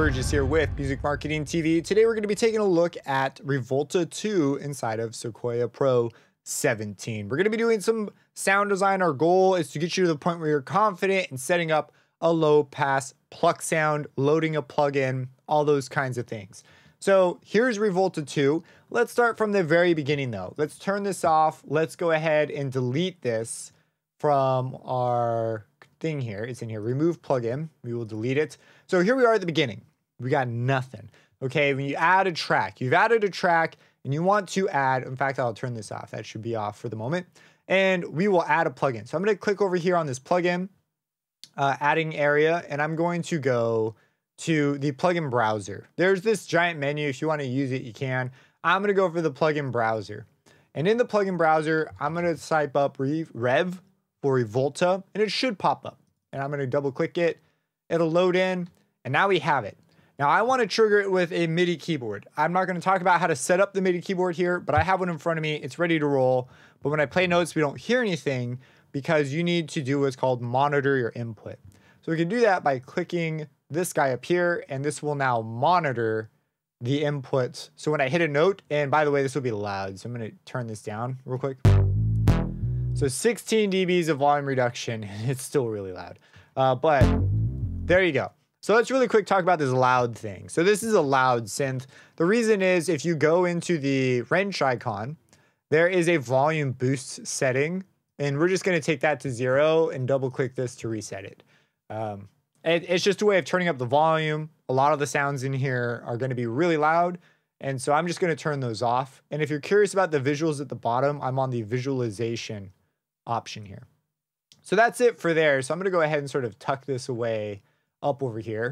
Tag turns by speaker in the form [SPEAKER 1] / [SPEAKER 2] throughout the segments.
[SPEAKER 1] Burgess here with Music Marketing TV. Today we're going to be taking a look at Revolta 2 inside of Sequoia Pro 17. We're going to be doing some sound design. Our goal is to get you to the point where you're confident in setting up a low pass pluck sound, loading a plugin, all those kinds of things. So here's Revolta 2. Let's start from the very beginning though. Let's turn this off. Let's go ahead and delete this from our thing here. It's in here. Remove plugin. We will delete it. So here we are at the beginning. We got nothing. Okay, when you add a track, you've added a track and you want to add, in fact, I'll turn this off. That should be off for the moment. And we will add a plugin. So I'm going to click over here on this plugin, uh, adding area, and I'm going to go to the plugin browser. There's this giant menu. If you want to use it, you can. I'm going to go for the plugin browser. And in the plugin browser, I'm going to type up Rev for Revolta, and it should pop up. And I'm going to double click it. It'll load in, and now we have it. Now I want to trigger it with a MIDI keyboard. I'm not going to talk about how to set up the MIDI keyboard here, but I have one in front of me. It's ready to roll. But when I play notes, we don't hear anything because you need to do what's called monitor your input. So we can do that by clicking this guy up here, and this will now monitor the inputs. So when I hit a note, and by the way, this will be loud, so I'm going to turn this down real quick. So 16 dBs of volume reduction. It's still really loud. Uh, but there you go. So let's really quick talk about this loud thing. So this is a loud synth. The reason is if you go into the wrench icon, there is a volume boost setting. And we're just going to take that to zero and double click this to reset it. Um, it. It's just a way of turning up the volume. A lot of the sounds in here are going to be really loud. And so I'm just going to turn those off. And if you're curious about the visuals at the bottom, I'm on the visualization option here. So that's it for there. So I'm going to go ahead and sort of tuck this away up over here.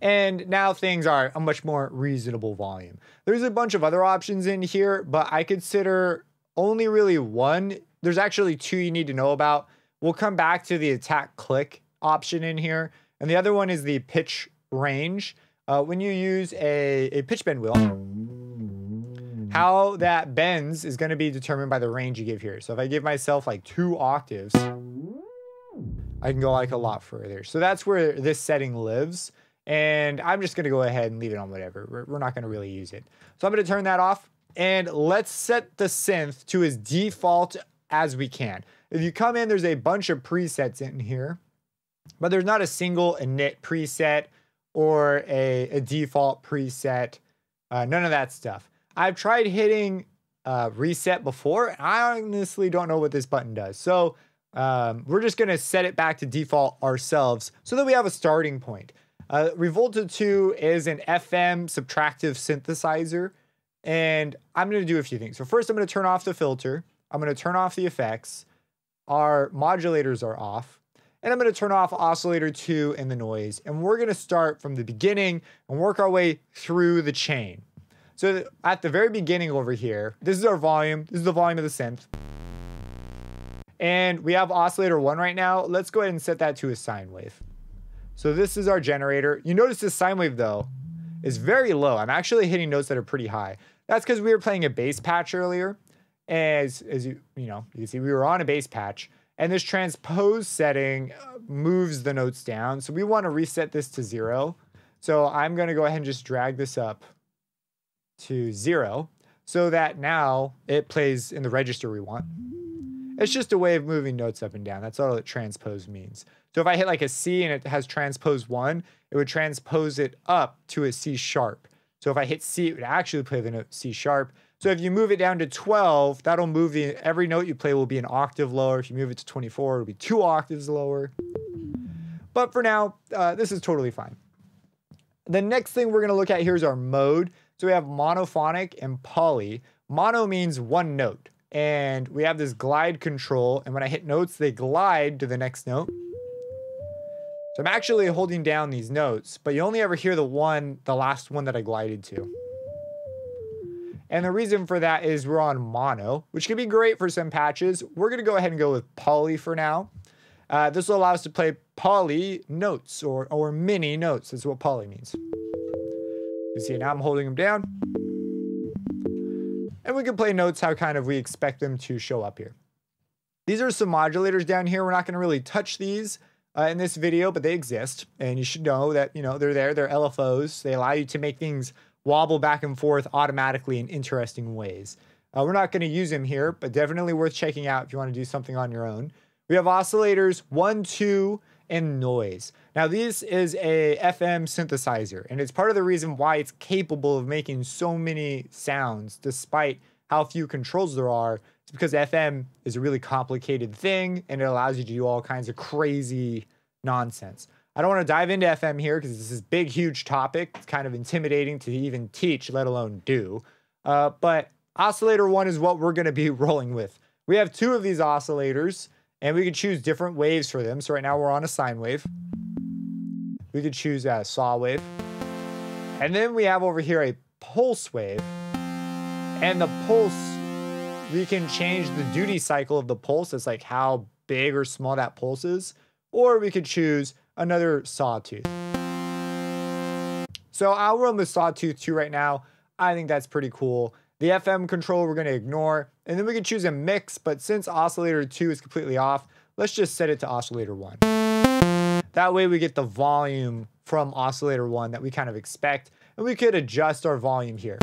[SPEAKER 1] And now things are a much more reasonable volume. There's a bunch of other options in here, but I consider only really one. There's actually two you need to know about. We'll come back to the attack click option in here. And the other one is the pitch range. Uh, when you use a, a pitch bend wheel, how that bends is going to be determined by the range you give here. So if I give myself like two octaves, I can go like a lot further. So that's where this setting lives. And I'm just going to go ahead and leave it on whatever. We're, we're not going to really use it. So I'm going to turn that off. And let's set the synth to as default as we can. If you come in, there's a bunch of presets in here, but there's not a single init preset or a, a default preset. Uh, none of that stuff. I've tried hitting uh, reset before, and I honestly don't know what this button does. So um, we're just going to set it back to default ourselves so that we have a starting point. Uh, Revolta 2 is an FM subtractive synthesizer, and I'm going to do a few things. So first, I'm to turn off the filter. I'm going to turn off the effects. Our modulators are off. And I'm going to turn off oscillator 2 and the noise. And we're going to start from the beginning and work our way through the chain. So at the very beginning over here, this is our volume. This is the volume of the synth. And we have oscillator one right now. Let's go ahead and set that to a sine wave. So this is our generator. You notice this sine wave though is very low. I'm actually hitting notes that are pretty high. That's because we were playing a bass patch earlier. As, as you, you know, you can see we were on a bass patch and this transpose setting uh, moves the notes down. So we want to reset this to zero. So I'm going to go ahead and just drag this up to zero so that now it plays in the register we want. It's just a way of moving notes up and down. That's all that transpose means. So if I hit like a C and it has transpose one, it would transpose it up to a C sharp. So if I hit C, it would actually play the note C sharp. So if you move it down to 12, that'll move the, every note you play will be an octave lower. If you move it to 24, it'll be two octaves lower. But for now, uh, this is totally fine. The next thing we're gonna look at here is our mode. So we have monophonic and poly. Mono means one note. And we have this glide control. And when I hit notes, they glide to the next note. So I'm actually holding down these notes, but you only ever hear the one, the last one that I glided to. And the reason for that is we're on mono, which can be great for some patches. We're going to go ahead and go with poly for now. Uh, this will allow us to play poly notes or, or mini notes. That's what poly means. You see, now I'm holding them down. And we can play notes how kind of we expect them to show up here. These are some modulators down here. We're not going to really touch these. uh, in this video, but they exist, and you should know that you know they're there. They're LFOs. They allow you to make things wobble back and forth automatically in interesting ways. Uh, we're not going to use them here, but definitely worth checking out if you want to do something on your own. We have oscillators one, two, and noise. Now, this is a FM synthesizer, and it's part of the reason why it's capable of making so many sounds despite how few controls there are. It's because FM is a really complicated thing and it allows you to do all kinds of crazy nonsense. I don't want to dive into FM here because this is a big, huge topic. It's kind of intimidating to even teach, let alone do. Uh, but oscillator one is what we're going to be rolling with. We have two of these oscillators and we can choose different waves for them. So right now we're on a sine wave. We could choose a saw wave. And then we have over here a pulse wave. And the pulse, we can change the duty cycle of the pulse. It's like how big or small that pulse is. Or we could choose another sawtooth. So I'll run with sawtooth 2 right now. I think that's pretty cool. The FM control we're going to ignore. And then we can choose a mix, but since oscillator 2 is completely off, let's just set it to oscillator 1. That way we get the volume from oscillator 1 that we kind of expect, and we could adjust our volume here.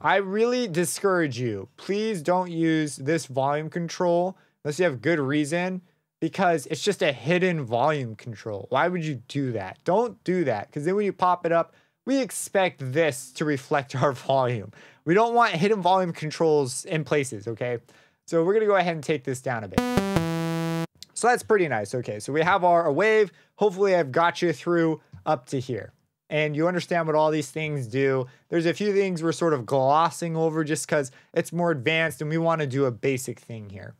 [SPEAKER 1] I really discourage you, please don't use this volume control unless you have good reason because it's just a hidden volume control. Why would you do that? Don't do that because then when you pop it up, we expect this to reflect our volume. We don't want hidden volume controls in places, okay? So we're gonna go ahead and take this down a bit. So that's pretty nice. Okay, so we have our wave. Hopefully I've got you through up to here. And you understand what all these things do. There's a few things we're sort of glossing over just because it's more advanced and we want to do a basic thing here.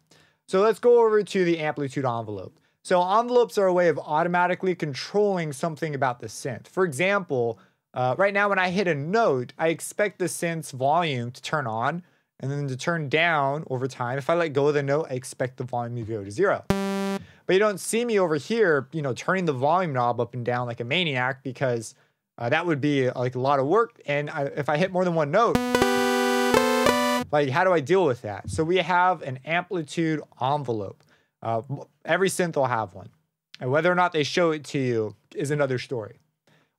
[SPEAKER 1] So let's go over to the amplitude envelope. So envelopes are a way of automatically controlling something about the synth. For example, uh, right now, when I hit a note, I expect the synth's volume to turn on and then to turn down over time. If I let go of the note, I expect the volume to go to zero. But you don't see me over here, you know, turning the volume knob up and down like a maniac because uh, that would be like a lot of work. And I, if I hit more than one note, like how do I deal with that? So we have an amplitude envelope. Uh, every synth will have one. And whether or not they show it to you is another story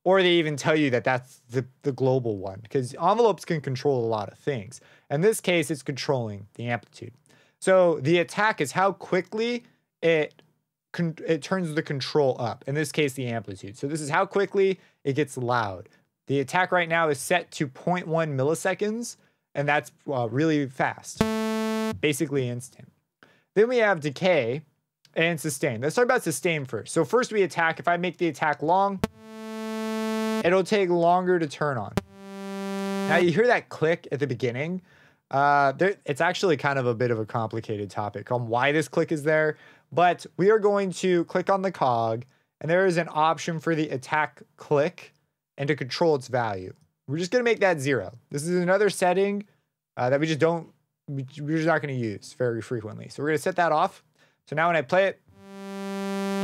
[SPEAKER 1] or they even tell you that that's the, the global one because envelopes can control a lot of things. In this case, it's controlling the amplitude. So the attack is how quickly it it turns the control up. In this case, the amplitude. So this is how quickly it gets loud. The attack right now is set to 0.1 milliseconds, and that's uh, really fast, basically instant. Then we have decay and sustain. Let's talk about sustain first. So first we attack. If I make the attack long, it'll take longer to turn on. Now you hear that click at the beginning. Uh, there, it's actually kind of a bit of a complicated topic on why this click is there, but we are going to click on the cog and there is an option for the attack click and to control its value. We're just going to make that zero. This is another setting uh, that we just don't, we're just not going to use very frequently. So we're to set that off. So now when I play it,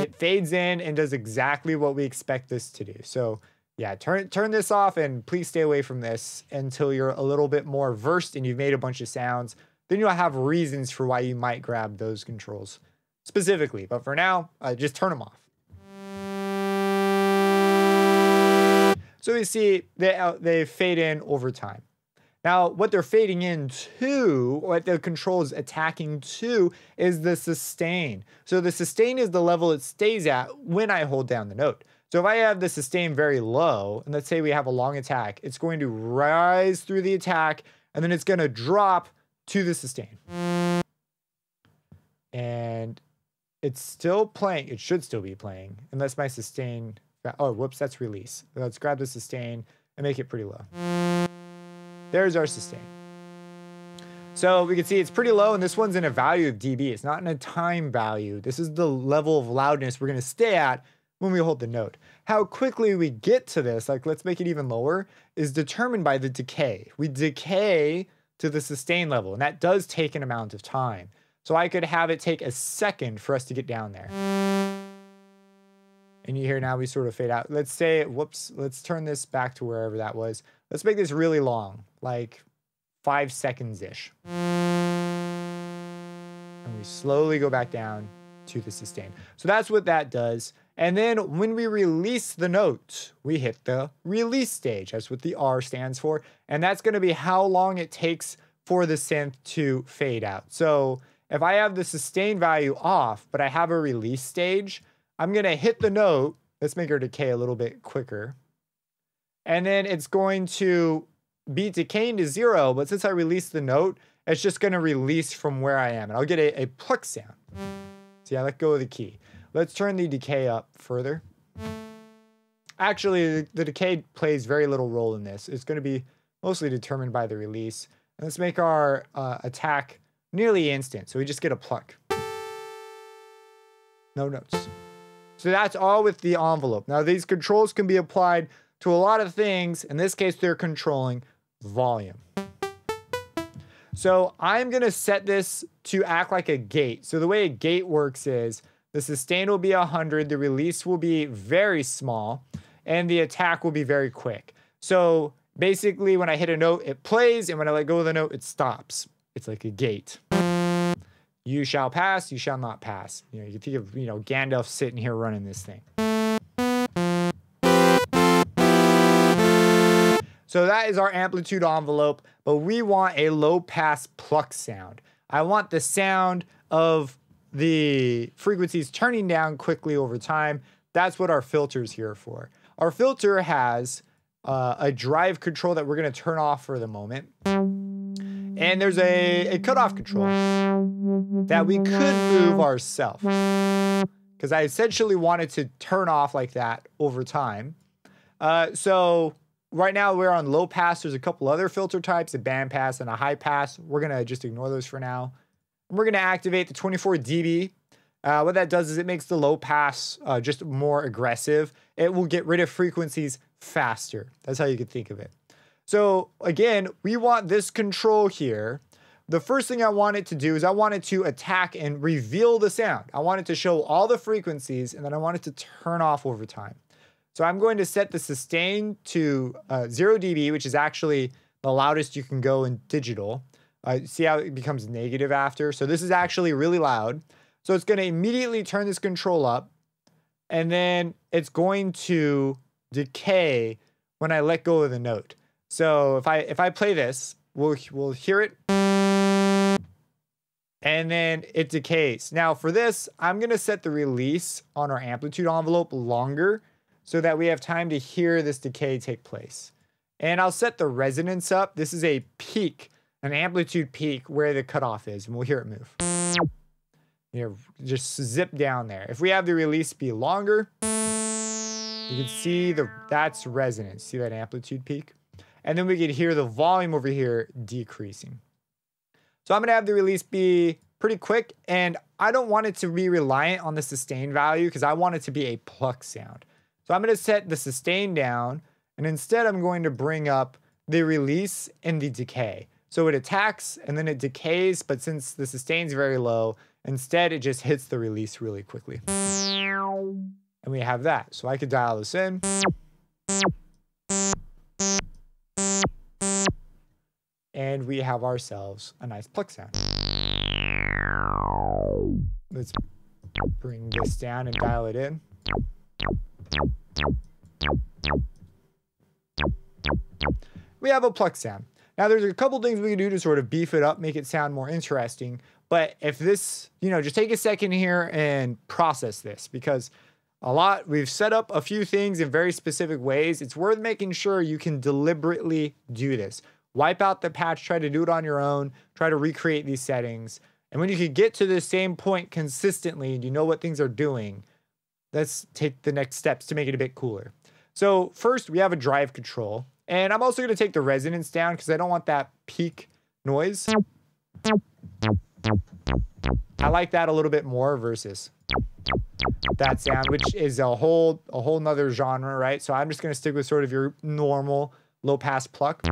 [SPEAKER 1] it fades in and does exactly what we expect this to do. So yeah, turn turn this off and please stay away from this until you're a little bit more versed and you've made a bunch of sounds. Then you'll have reasons for why you might grab those controls specifically. But for now, uh, just turn them off. So we see they uh, they fade in over time. Now, what they're fading into, what the control is attacking to, is the sustain. So the sustain is the level it stays at when I hold down the note. So if I have the sustain very low, and let's say we have a long attack, it's going to rise through the attack, and then it's going to drop to the sustain. And it's still playing. It should still be playing, unless my sustain. Oh, whoops, that's release. Let's grab the sustain and make it pretty low. There's our sustain. So we can see it's pretty low, and this one's in a value of dB. It's not in a time value. This is the level of loudness we're going to stay at when we hold the note. How quickly we get to this, like let's make it even lower, is determined by the decay. We decay to the sustain level, and that does take an amount of time. So I could have it take a second for us to get down there. And you hear now we sort of fade out. Let's say, whoops, let's turn this back to wherever that was. Let's make this really long, like five seconds-ish. And we slowly go back down to the sustain. So that's what that does. And then when we release the note, we hit the release stage. That's what the R stands for. And that's going to be how long it takes for the synth to fade out. So if I have the sustain value off, but I have a release stage, I'm going to hit the note. Let's make our decay a little bit quicker. And then it's going to be decaying to zero, but since I released the note, it's just going to release from where I am. And I'll get a, a pluck sound. See, I let go of the key. Let's turn the decay up further. Actually, the, decay plays very little role in this. It's going to be mostly determined by the release. And let's make our uh, attack nearly instant. So we just get a pluck. No notes. So that's all with the envelope. Now these controls can be applied to a lot of things. In this case, they're controlling volume. So I'm going to set this to act like a gate. So the way a gate works is the sustain will be 100, the release will be very small, and the attack will be very quick. So basically, when I hit a note, it plays, and when I let go of the note, it stops. It's like a gate. You shall pass, you shall not pass. You know, you can think of, you know, Gandalf sitting here running this thing. So that is our amplitude envelope, but we want a low pass pluck sound. I want the sound of the frequencies turning down quickly over time. That's what our filter is here for. Our filter has uh, a drive control that we're going to turn off for the moment. And there's a, a cutoff control that we could move ourselves. Because I essentially wanted to turn off like that over time. Uh, so Right now we're on low pass. There's a couple other filter types, a band pass and a high pass. We're gonna just ignore those for now. We're gonna activate the 24 dB. Uh, what that does is it makes the low pass uh, just more aggressive. It will get rid of frequencies faster. That's how you could think of it. So again, we want this control here. The first thing I want it to do is I want it to attack and reveal the sound. I want it to show all the frequencies and then I want it to turn off over time. So I'm going to set the sustain to uh, 0 dB, which is actually the loudest you can go in digital. Uh, see how it becomes negative after? So this is actually really loud. So it's going to immediately turn this control up, and then it's going to decay when I let go of the note. So if I if I play this, we'll we'll hear it, and then it decays. Now for this, I'm going to set the release on our amplitude envelope longer so that we have time to hear this decay take place. And I'll set the resonance up. This is a peak, an amplitude peak where the cutoff is, and we'll hear it move. You know, just zip down there. If we have the release be longer, you can see the that's resonance. See that amplitude peak? And then we can hear the volume over here decreasing. So I'm gonna have the release be pretty quick, and I don't want it to be reliant on the sustain value because I want it to be a pluck sound. So I'm to set the sustain down, and instead I'm going to bring up the release and the decay. So it attacks and then it decays, but since the sustain is very low, instead it just hits the release really quickly. And we have that. So I could dial this in. And we have ourselves a nice pluck sound. Let's bring this down and dial it in. We have a pluck sound. Now there's a couple things we can do to sort of beef it up, make it sound more interesting. But if this, you know, just take a second here and process this because a lot, we've set up a few things in very specific ways. It's worth making sure you can deliberately do this. Wipe out the patch, try to do it on your own, try to recreate these settings. And when you can get to the same point consistently and you know what things are doing, let's take the next steps to make it a bit cooler. So first we have a drive control and I'm also going to take the resonance down because I don't want that peak noise. I like that a little bit more versus that sound, which is a whole a whole nother genre, right? So I'm just going to stick with sort of your normal low pass pluck.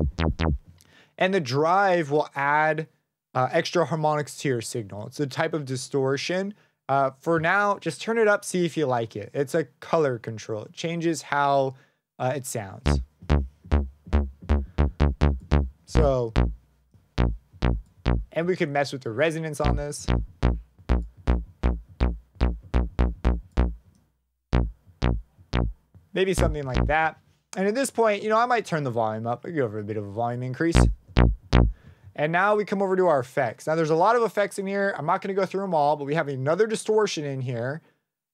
[SPEAKER 1] And the drive will add uh, extra harmonics to your signal. It's a type of distortion uh, for now, just turn it up, see if you like it. It's a color control. It changes how uh, it sounds. So, and we could mess with the resonance on this. Maybe something like that. And at this point, you know, I might turn the volume up. I go over a bit of a volume increase. And now we come over to our effects. Now there's a lot of effects in here. I'm not going to go through them all, but we have another distortion in here.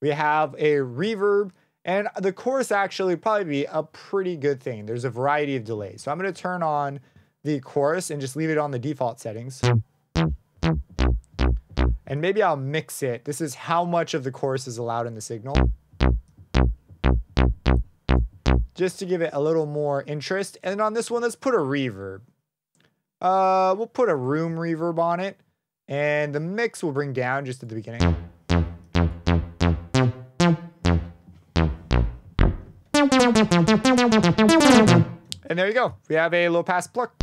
[SPEAKER 1] We have a reverb and the chorus actually probably be a pretty good thing. There's a variety of delays. So I'm going to turn on the chorus and just leave it on the default settings. And maybe I'll mix it. This is how much of the chorus is allowed in the signal. Just to give it a little more interest. And on this one, let's put a reverb. Uh, we'll put a room reverb on it. And the mix will bring down just at the beginning. And there you go. We have a low pass pluck.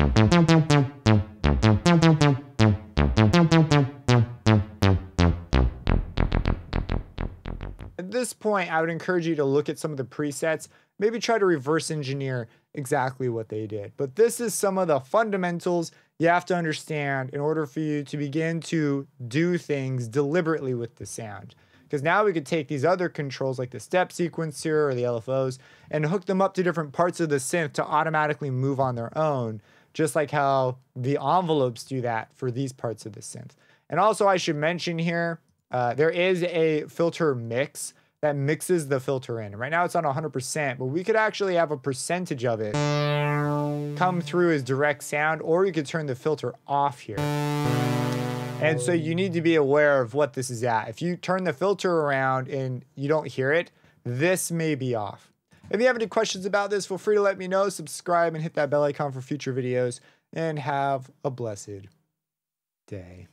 [SPEAKER 1] At this point, I would encourage you to look at some of the presets, maybe try to reverse engineer exactly what they did. But this is some of the fundamentals you have to understand in order for you to begin to do things deliberately with the sound. Because now we could take these other controls like the step sequencer or the LFOs and hook them up to different parts of the synth to automatically move on their own, just like how the envelopes do that for these parts of the synth. And also I should mention here, uh, there is a filter mix that mixes the filter in. Right now it's on 100%, but we could actually have a percentage of it come through as direct sound, or you could turn the filter off here. And so you need to be aware of what this is at. If you turn the filter around and you don't hear it, this may be off. If you have any questions about this, feel free to let me know. Subscribe and hit that bell icon for future videos. And have a blessed day.